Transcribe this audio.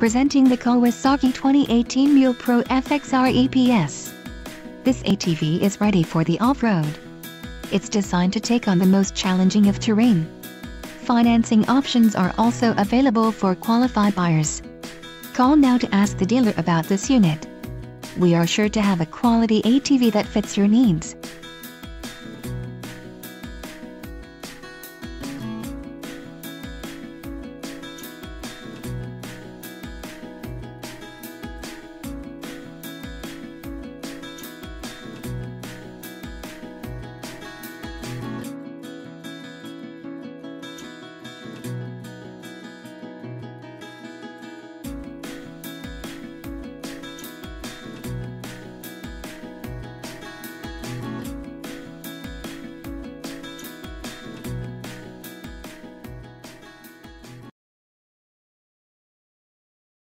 Presenting the Kawasaki 2018 Mule Pro FXR EPS. This ATV is ready for the off-road. It's designed to take on the most challenging of terrain. Financing options are also available for qualified buyers. Call now to ask the dealer about this unit. We are sure to have a quality ATV that fits your needs.